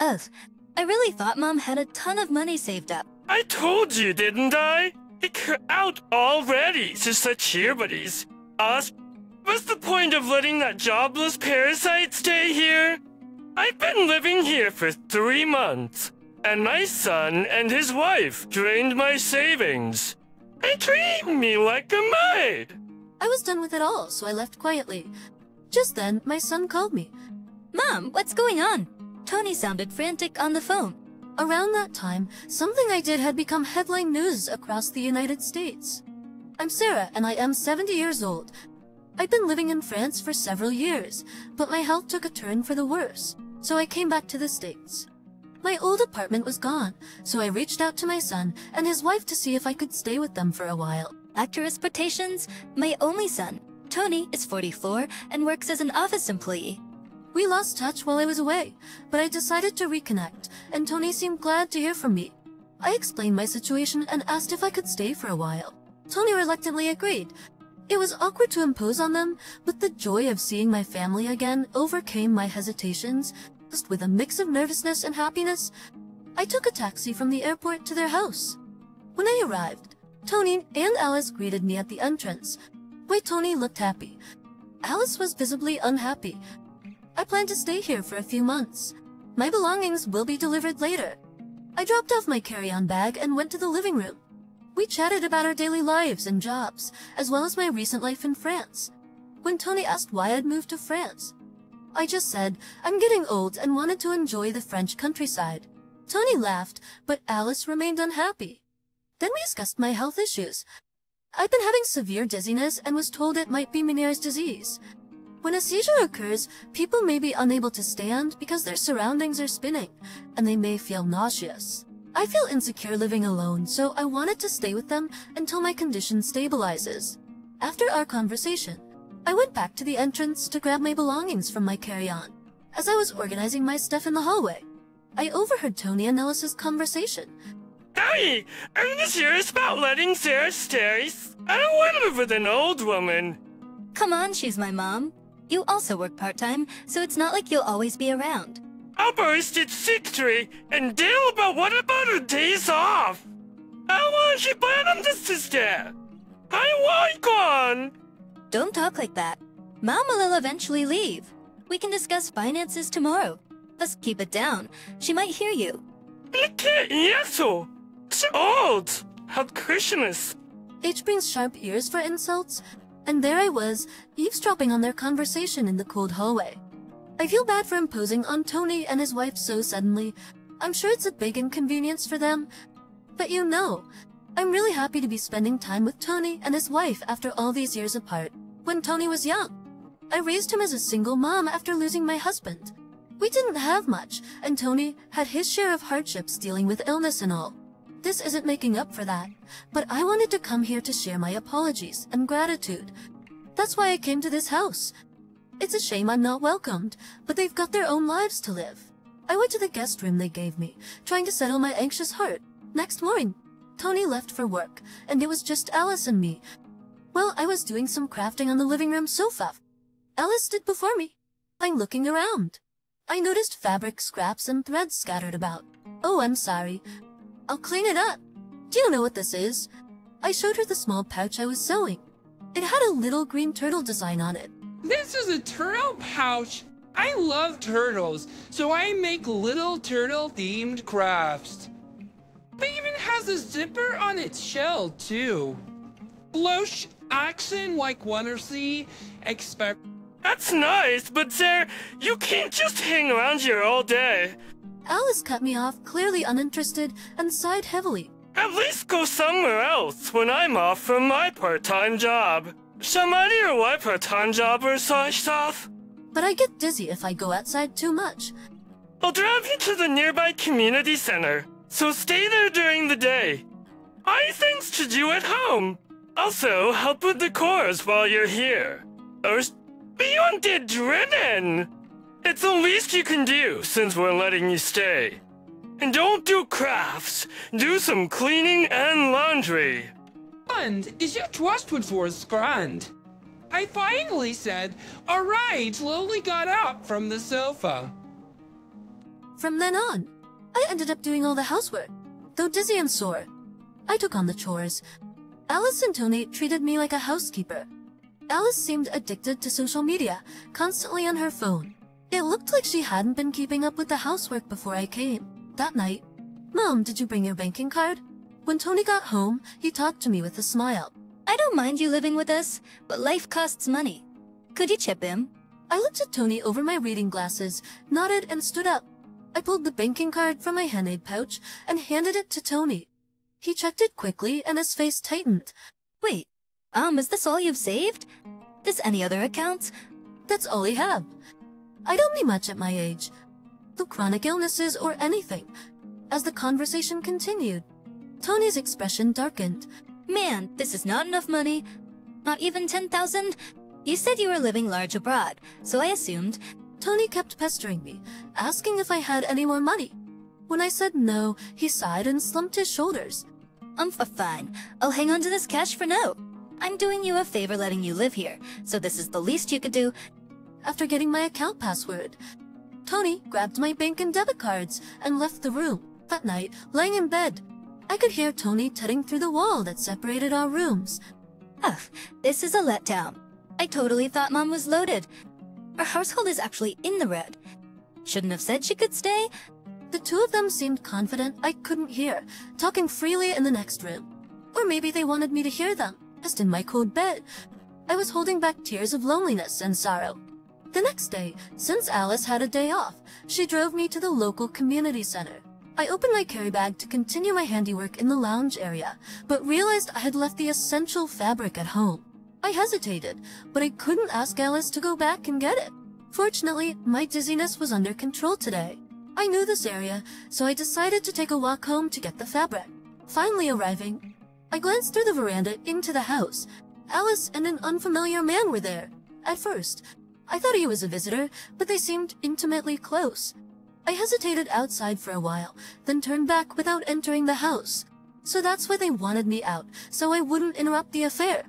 Ugh, I really thought Mom had a ton of money saved up. I told you, didn't I? Kick her out already, to such here buddies. Us? What's the point of letting that jobless parasite stay here? I've been living here for three months, and my son and his wife drained my savings. They treat me like a maid. I was done with it all, so I left quietly. Just then, my son called me. Mom, what's going on? Tony sounded frantic on the phone. Around that time, something I did had become headline news across the United States. I'm Sarah, and I am 70 years old. I've been living in France for several years, but my health took a turn for the worse, so I came back to the States. My old apartment was gone, so I reached out to my son and his wife to see if I could stay with them for a while. Back to expectations, my only son, Tony, is 44 and works as an office employee. We lost touch while I was away, but I decided to reconnect, and Tony seemed glad to hear from me. I explained my situation and asked if I could stay for a while. Tony reluctantly agreed. It was awkward to impose on them, but the joy of seeing my family again overcame my hesitations. Just with a mix of nervousness and happiness, I took a taxi from the airport to their house. When I arrived, Tony and Alice greeted me at the entrance. My Tony looked happy. Alice was visibly unhappy, I plan to stay here for a few months. My belongings will be delivered later. I dropped off my carry-on bag and went to the living room. We chatted about our daily lives and jobs, as well as my recent life in France. When Tony asked why I'd moved to France, I just said, I'm getting old and wanted to enjoy the French countryside. Tony laughed, but Alice remained unhappy. Then we discussed my health issues. I'd been having severe dizziness and was told it might be Meniere's disease. When a seizure occurs, people may be unable to stand because their surroundings are spinning, and they may feel nauseous. I feel insecure living alone, so I wanted to stay with them until my condition stabilizes. After our conversation, I went back to the entrance to grab my belongings from my carry-on. As I was organizing my stuff in the hallway, I overheard Tony and Ellis's conversation. Hey, I'm just serious about letting Sarah stay. I don't want to live with an old woman. Come on, she's my mom. You also work part-time, so it's not like you'll always be around. Albert did sick tree and deal about what about her days off? How long she plan on this sister? I want one! Don't talk like that. Mom will eventually leave. We can discuss finances tomorrow. Just keep it down. She might hear you. You can't, yes, She's old. How Christmas. H brings sharp ears for insults, and there I was, eavesdropping on their conversation in the cold hallway. I feel bad for imposing on Tony and his wife so suddenly. I'm sure it's a big inconvenience for them. But you know, I'm really happy to be spending time with Tony and his wife after all these years apart. When Tony was young, I raised him as a single mom after losing my husband. We didn't have much, and Tony had his share of hardships dealing with illness and all. This isn't making up for that, but I wanted to come here to share my apologies and gratitude. That's why I came to this house. It's a shame I'm not welcomed, but they've got their own lives to live. I went to the guest room they gave me, trying to settle my anxious heart. Next morning, Tony left for work, and it was just Alice and me. Well, I was doing some crafting on the living room sofa. Alice stood before me. I'm looking around. I noticed fabric scraps and threads scattered about. Oh, I'm sorry. I'll clean it up. Do you know what this is? I showed her the small pouch I was sewing. It had a little green turtle design on it. This is a turtle pouch. I love turtles, so I make little turtle-themed crafts. It even has a zipper on its shell, too. Blush accent like see, expect... That's nice, but sir, you can't just hang around here all day. Alice cut me off, clearly uninterested, and sighed heavily. At least go somewhere else when I'm off from my part-time job. Somebody or what part-time job or such stuff? But I get dizzy if I go outside too much. I'll drive you to the nearby community center, so stay there during the day. I things to do at home. Also, help with the chores while you're here. Or beyond it driven! It's the least you can do since we're letting you stay. And don't do crafts, do some cleaning and laundry. And is your trustwood force grand? I finally said, alright, slowly got up from the sofa. From then on, I ended up doing all the housework, though dizzy and sore. I took on the chores. Alice and Tony treated me like a housekeeper. Alice seemed addicted to social media, constantly on her phone. It looked like she hadn't been keeping up with the housework before I came. That night, Mom, did you bring your banking card? When Tony got home, he talked to me with a smile. I don't mind you living with us, but life costs money. Could you chip him? I looked at Tony over my reading glasses, nodded, and stood up. I pulled the banking card from my handmade pouch and handed it to Tony. He checked it quickly and his face tightened. Wait, um, is this all you've saved? Does any other accounts? That's all he had. I don't need much at my age. No chronic illnesses or anything. As the conversation continued, Tony's expression darkened. Man, this is not enough money. Not even 10,000? You said you were living large abroad, so I assumed. Tony kept pestering me, asking if I had any more money. When I said no, he sighed and slumped his shoulders. Um, f- fine. I'll hang on to this cash for now. I'm doing you a favor letting you live here, so this is the least you could do. After getting my account password, Tony grabbed my bank and debit cards and left the room. That night, lying in bed, I could hear Tony tutting through the wall that separated our rooms. Ugh, this is a letdown. I totally thought Mom was loaded. Our household is actually in the red. Shouldn't have said she could stay. The two of them seemed confident I couldn't hear, talking freely in the next room. Or maybe they wanted me to hear them, just in my cold bed. I was holding back tears of loneliness and sorrow. The next day, since Alice had a day off, she drove me to the local community center. I opened my carry bag to continue my handiwork in the lounge area, but realized I had left the essential fabric at home. I hesitated, but I couldn't ask Alice to go back and get it. Fortunately, my dizziness was under control today. I knew this area, so I decided to take a walk home to get the fabric. Finally arriving, I glanced through the veranda into the house. Alice and an unfamiliar man were there. At first, I thought he was a visitor, but they seemed intimately close. I hesitated outside for a while, then turned back without entering the house. So that's why they wanted me out, so I wouldn't interrupt the affair.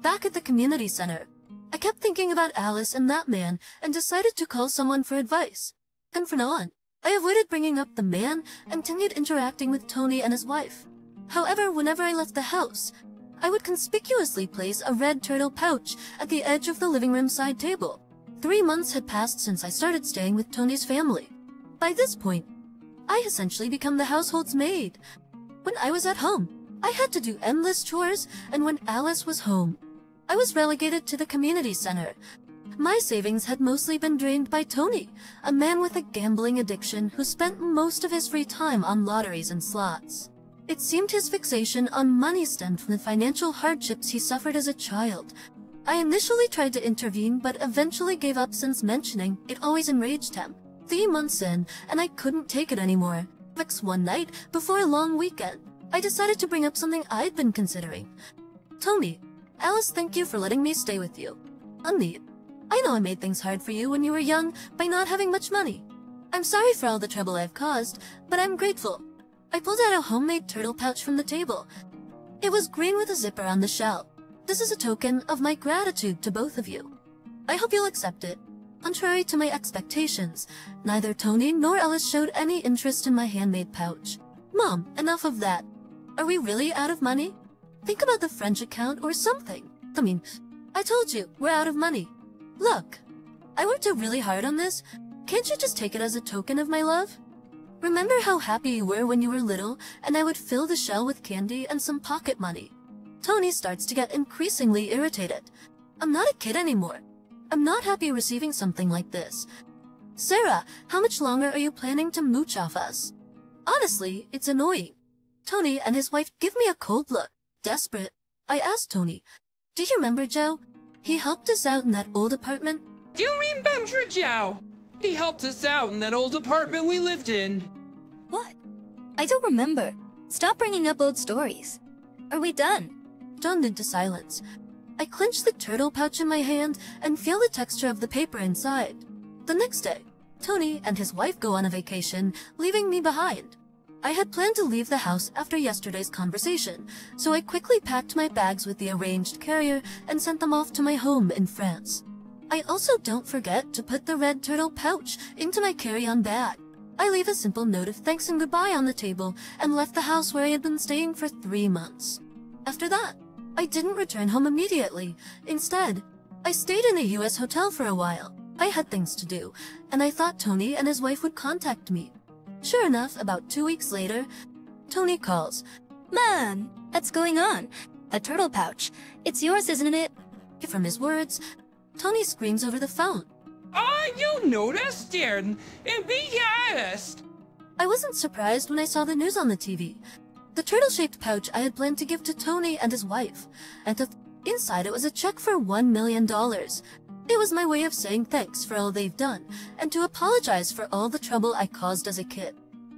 Back at the community center, I kept thinking about Alice and that man and decided to call someone for advice. And from now on, I avoided bringing up the man and continued interacting with Tony and his wife. However, whenever I left the house, I would conspicuously place a red turtle pouch at the edge of the living room side table. Three months had passed since I started staying with Tony's family. By this point, I essentially become the household's maid. When I was at home, I had to do endless chores, and when Alice was home, I was relegated to the community center. My savings had mostly been drained by Tony, a man with a gambling addiction who spent most of his free time on lotteries and slots. It seemed his fixation on money stemmed from the financial hardships he suffered as a child. I initially tried to intervene, but eventually gave up since mentioning it always enraged him. Three months in, and I couldn't take it anymore. One night, before a long weekend, I decided to bring up something I'd been considering. Tony, Alice, thank you for letting me stay with you. Unneat. I know I made things hard for you when you were young by not having much money. I'm sorry for all the trouble I've caused, but I'm grateful. I pulled out a homemade turtle pouch from the table. It was green with a zipper on the shell. This is a token of my gratitude to both of you. I hope you'll accept it. Contrary to my expectations, neither Tony nor Ellis showed any interest in my handmade pouch. Mom, enough of that. Are we really out of money? Think about the French account or something. I mean, I told you, we're out of money. Look, I worked really hard on this. Can't you just take it as a token of my love? Remember how happy you were when you were little, and I would fill the shell with candy and some pocket money? Tony starts to get increasingly irritated. I'm not a kid anymore. I'm not happy receiving something like this. Sarah, how much longer are you planning to mooch off us? Honestly, it's annoying. Tony and his wife give me a cold look. Desperate. I asked Tony, Do you remember Joe? He helped us out in that old apartment. Do you remember Joe? He helped us out in that old apartment we lived in. What? I don't remember. Stop bringing up old stories. Are we done? Stunned into silence. I clench the turtle pouch in my hand and feel the texture of the paper inside. The next day, Tony and his wife go on a vacation, leaving me behind. I had planned to leave the house after yesterday's conversation, so I quickly packed my bags with the arranged carrier and sent them off to my home in France. I also don't forget to put the red turtle pouch into my carry-on bag. I leave a simple note of thanks and goodbye on the table and left the house where I had been staying for three months. After that, I didn't return home immediately. Instead, I stayed in a US hotel for a while. I had things to do, and I thought Tony and his wife would contact me. Sure enough, about two weeks later, Tony calls. Man, what's going on? A turtle pouch. It's yours, isn't it? From his words, Tony screams over the phone. Ah, you noticed, Darren, and be honest. I wasn't surprised when I saw the news on the TV. The turtle-shaped pouch I had planned to give to Tony and his wife, and inside it was a check for one million dollars. It was my way of saying thanks for all they've done, and to apologize for all the trouble I caused as a kid.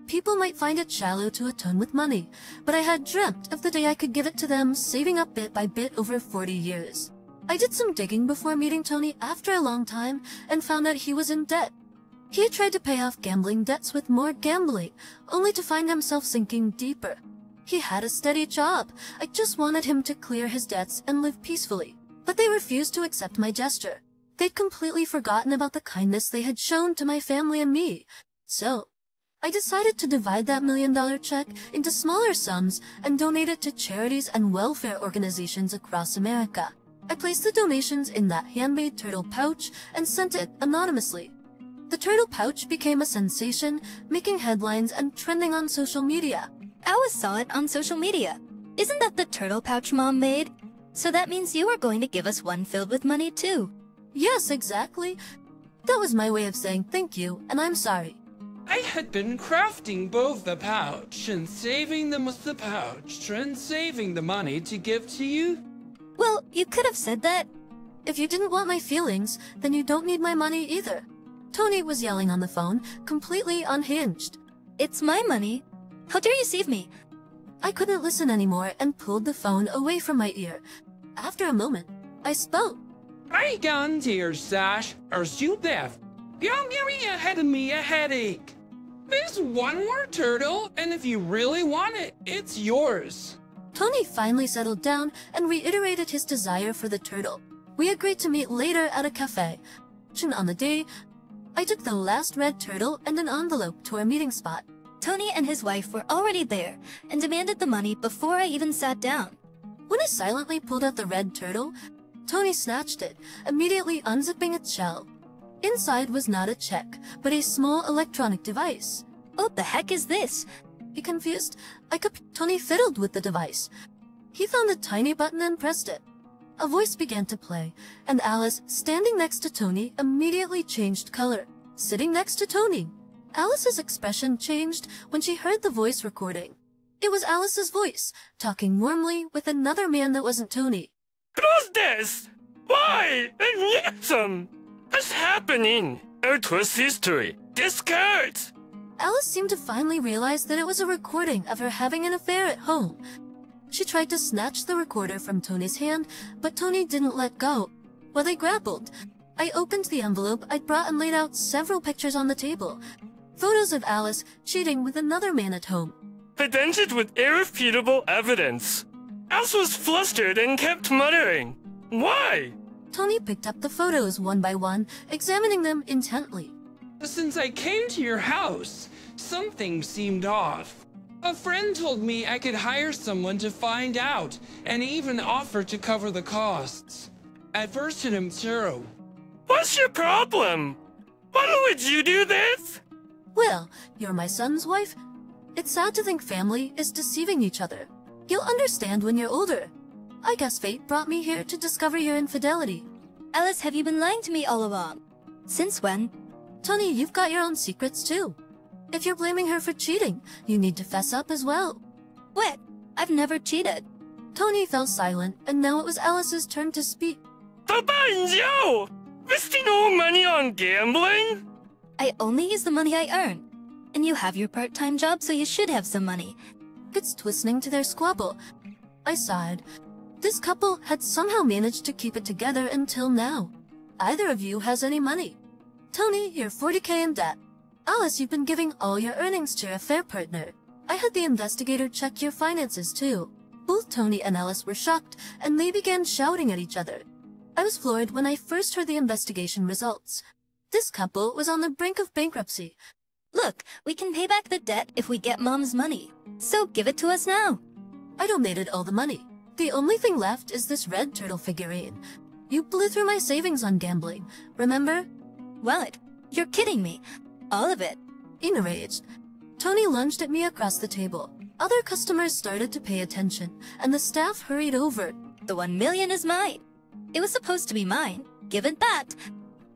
People might find it shallow to atone with money, but I had dreamt of the day I could give it to them, saving up bit by bit over 40 years. I did some digging before meeting Tony after a long time and found that he was in debt. He had tried to pay off gambling debts with more gambling, only to find himself sinking deeper. He had a steady job. I just wanted him to clear his debts and live peacefully. But they refused to accept my gesture. They'd completely forgotten about the kindness they had shown to my family and me. So, I decided to divide that million dollar check into smaller sums and donate it to charities and welfare organizations across America. I placed the donations in that handmade turtle pouch and sent it anonymously. The turtle pouch became a sensation, making headlines and trending on social media. Alice saw it on social media. Isn't that the turtle pouch mom made? So that means you are going to give us one filled with money too. Yes, exactly. That was my way of saying thank you, and I'm sorry. I had been crafting both the pouch and saving them with the pouch and saving the money to give to you. Well, you could have said that. If you didn't want my feelings, then you don't need my money either. Tony was yelling on the phone, completely unhinged. It's my money. How dare you save me? I couldn't listen anymore and pulled the phone away from my ear. After a moment, I spoke. I gone to your sash, or you deaf. You're giving ahead of me a headache. There's one more turtle, and if you really want it, it's yours. Tony finally settled down and reiterated his desire for the turtle. We agreed to meet later at a cafe. On the day, I took the last red turtle and an envelope to our meeting spot. Tony and his wife were already there and demanded the money before I even sat down. When I silently pulled out the red turtle, Tony snatched it, immediately unzipping its shell. Inside was not a check, but a small electronic device. What the heck is this? He confused. I could. Tony fiddled with the device. He found a tiny button and pressed it. A voice began to play, and Alice, standing next to Tony, immediately changed color. Sitting next to Tony, Alice's expression changed when she heard the voice recording. It was Alice's voice, talking warmly with another man that wasn't Tony. Who's this? Why? And. What's happening? Earth's history. This Discard! Alice seemed to finally realize that it was a recording of her having an affair at home. She tried to snatch the recorder from Tony's hand, but Tony didn't let go. While they grappled, I opened the envelope I'd brought and laid out several pictures on the table. Photos of Alice cheating with another man at home. Presented with irrefutable evidence. Alice was flustered and kept muttering. Why? Tony picked up the photos one by one, examining them intently. Since I came to your house, something seemed off. A friend told me I could hire someone to find out, and even offered to cover the costs. At first it true. What's your problem? Why would you do this? Well, you're my son's wife. It's sad to think family is deceiving each other. You'll understand when you're older. I guess fate brought me here to discover your infidelity. Alice, have you been lying to me all along? Since when? Tony, you've got your own secrets too. If you're blaming her for cheating, you need to fess up as well. What? I've never cheated. Tony fell silent, and now it was Alice's turn to speak. Joe! Wasting all money on gambling? I only use the money I earn. And you have your part-time job, so you should have some money. It's twisting to their squabble. I sighed. This couple had somehow managed to keep it together until now. Either of you has any money. Tony, you're 40k in debt. Alice, you've been giving all your earnings to your affair partner. I had the investigator check your finances too. Both Tony and Alice were shocked, and they began shouting at each other. I was floored when I first heard the investigation results. This couple was on the brink of bankruptcy. Look, we can pay back the debt if we get Mom's money. So give it to us now. I donated all the money. The only thing left is this red turtle figurine. You blew through my savings on gambling, remember? What? You're kidding me. All of it. Enraged, Tony lunged at me across the table. Other customers started to pay attention, and the staff hurried over. The one million is mine. It was supposed to be mine. Give it back.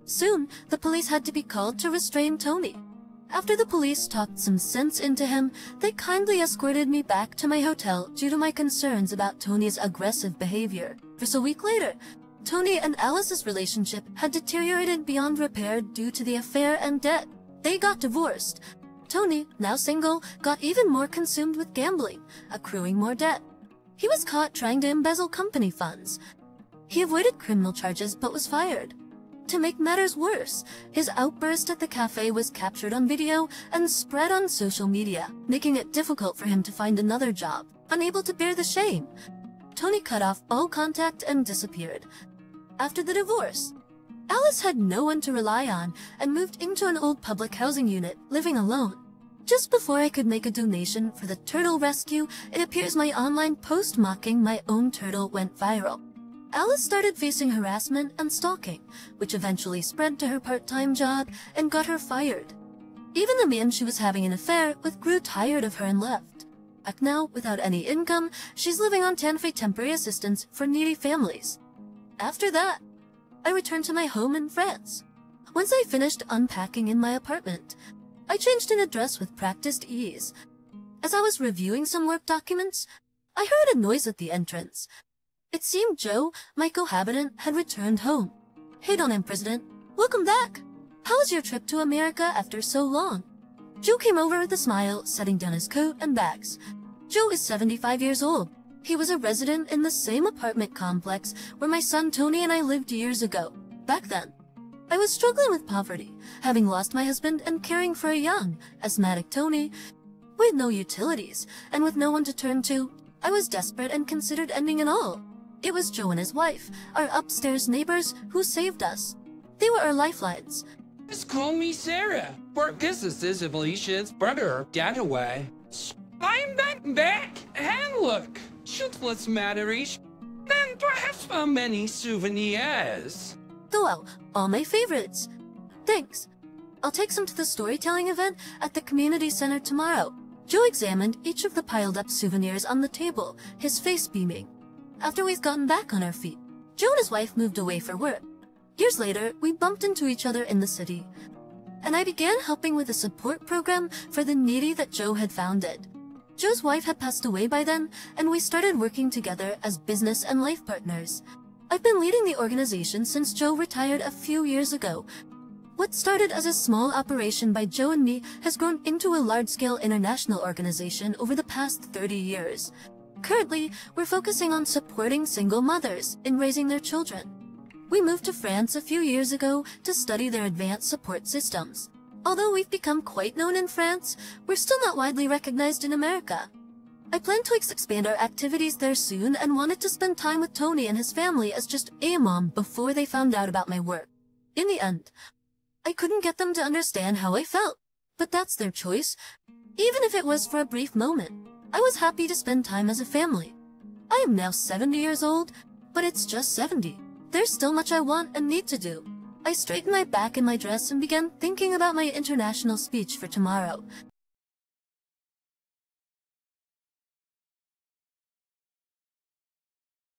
Soon, the police had to be called to restrain Tony. After the police talked some sense into him, they kindly escorted me back to my hotel due to my concerns about Tony's aggressive behavior. Just a week later, Tony and Alice's relationship had deteriorated beyond repair due to the affair and debt. They got divorced. Tony, now single, got even more consumed with gambling, accruing more debt. He was caught trying to embezzle company funds. He avoided criminal charges but was fired. To make matters worse, his outburst at the cafe was captured on video and spread on social media, making it difficult for him to find another job, unable to bear the shame. Tony cut off all contact and disappeared. After the divorce, Alice had no one to rely on and moved into an old public housing unit, living alone. Just before I could make a donation for the turtle rescue, it appears my online post mocking my own turtle went viral. Alice started facing harassment and stalking, which eventually spread to her part-time job and got her fired. Even the man she was having an affair with grew tired of her and left. Back now, without any income, she's living on TANF temporary assistance for needy families. After that, I returned to my home in France. Once I finished unpacking in my apartment, I changed an address with practiced ease. As I was reviewing some work documents, I heard a noise at the entrance, it seemed Joe, my cohabitant, had returned home. Hey Don President, welcome back. How was your trip to America after so long? Joe came over with a smile, setting down his coat and bags. Joe is 75 years old. He was a resident in the same apartment complex where my son Tony and I lived years ago. Back then, I was struggling with poverty, having lost my husband and caring for a young, asthmatic Tony with no utilities and with no one to turn to. I was desperate and considered ending it all. It was Joe and his wife, our upstairs neighbors, who saved us. They were our lifelines. Just call me Sarah. For this is Alicia's brother, Getaway. I'm back back, and look, shootless matterish, and perhaps for many souvenirs. Well, all my favorites. Thanks. I'll take some to the storytelling event at the community center tomorrow. Joe examined each of the piled up souvenirs on the table, his face beaming after we'd gotten back on our feet. Joe and his wife moved away for work. Years later, we bumped into each other in the city, and I began helping with a support program for the needy that Joe had founded. Joe's wife had passed away by then, and we started working together as business and life partners. I've been leading the organization since Joe retired a few years ago. What started as a small operation by Joe and me has grown into a large-scale international organization over the past 30 years. Currently, we're focusing on supporting single mothers in raising their children. We moved to France a few years ago to study their advanced support systems. Although we've become quite known in France, we're still not widely recognized in America. I plan to expand our activities there soon and wanted to spend time with Tony and his family as just a mom before they found out about my work. In the end, I couldn't get them to understand how I felt, but that's their choice, even if it was for a brief moment. I was happy to spend time as a family. I am now 70 years old, but it's just 70. There's still much I want and need to do. I straightened my back in my dress and began thinking about my international speech for tomorrow.